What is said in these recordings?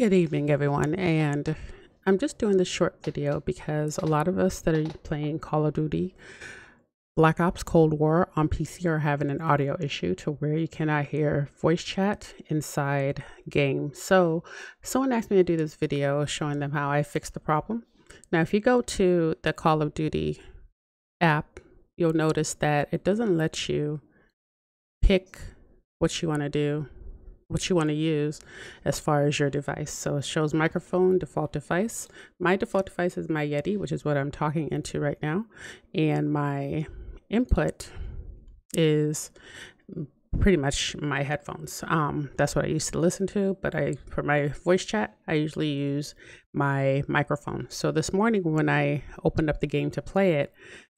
Good evening, everyone. And I'm just doing this short video because a lot of us that are playing Call of Duty Black Ops Cold War on PC are having an audio issue to where you cannot hear voice chat inside game. So someone asked me to do this video showing them how I fixed the problem. Now, if you go to the Call of Duty app, you'll notice that it doesn't let you pick what you want to do what you want to use as far as your device. So it shows microphone, default device. My default device is my Yeti, which is what I'm talking into right now. And my input is pretty much my headphones. Um, that's what I used to listen to, but I for my voice chat, I usually use my microphone. So this morning when I opened up the game to play it,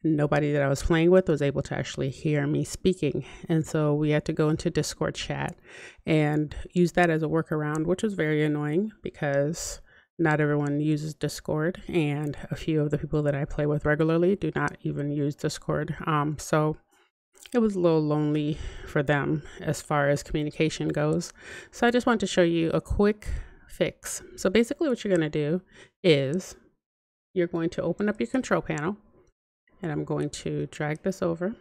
nobody that I was playing with was able to actually hear me speaking. And so we had to go into Discord chat and use that as a workaround, which was very annoying because not everyone uses Discord, and a few of the people that I play with regularly do not even use Discord. Um, so it was a little lonely for them as far as communication goes. So I just want to show you a quick fix. So basically, what you're going to do is you're going to open up your control panel and I'm going to drag this over.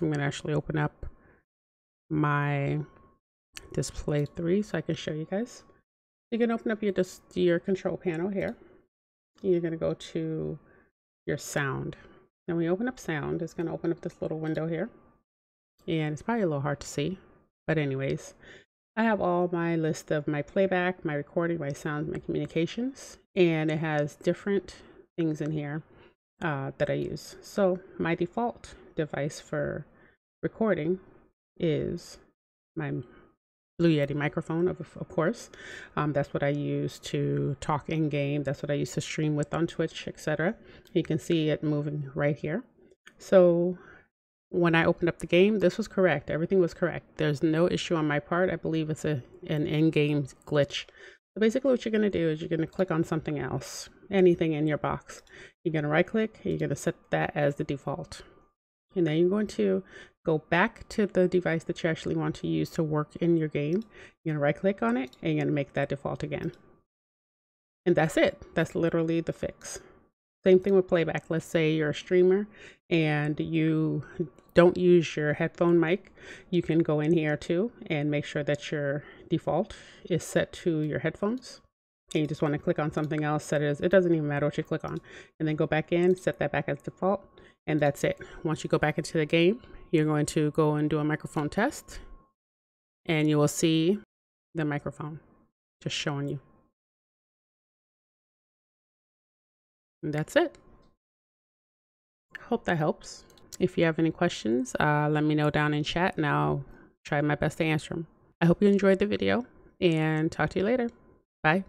I'm going to actually open up my display three so I can show you guys. You can open up your your control panel here. You're going to go to your sound. Then we open up sound, it's going to open up this little window here. And it's probably a little hard to see. But anyways, I have all my list of my playback, my recording, my sound, my communications. And it has different things in here uh, that I use. So my default device for recording is my Blue Yeti microphone, of, of course. Um, that's what I use to talk in game. That's what I use to stream with on Twitch, etc. You can see it moving right here. So when I opened up the game, this was correct. Everything was correct. There's no issue on my part. I believe it's a an in-game glitch. So basically what you're going to do is you're going to click on something else, anything in your box. You're going to right click, you're going to set that as the default. And then you're going to go back to the device that you actually want to use to work in your game. You're going to right click on it and you're going to make that default again. And that's it. That's literally the fix. Same thing with playback. Let's say you're a streamer and you don't use your headphone mic. You can go in here too and make sure that your default is set to your headphones. And you just want to click on something else, set it as, it doesn't even matter what you click on. And then go back in, set that back as default, and that's it. Once you go back into the game, you're going to go and do a microphone test, and you will see the microphone just showing you. And that's it. Hope that helps. If you have any questions, uh, let me know down in chat and I'll try my best to answer them. I hope you enjoyed the video and talk to you later. Bye.